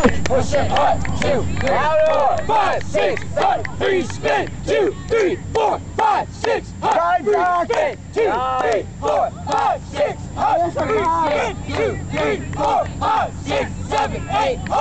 Push it hard, hard, three, spin. Two, three, four, five, six, hard, three, spin. Two, three, four, five, six, hard, three, spin. Two, three, four, five, six, seven, eight, hard.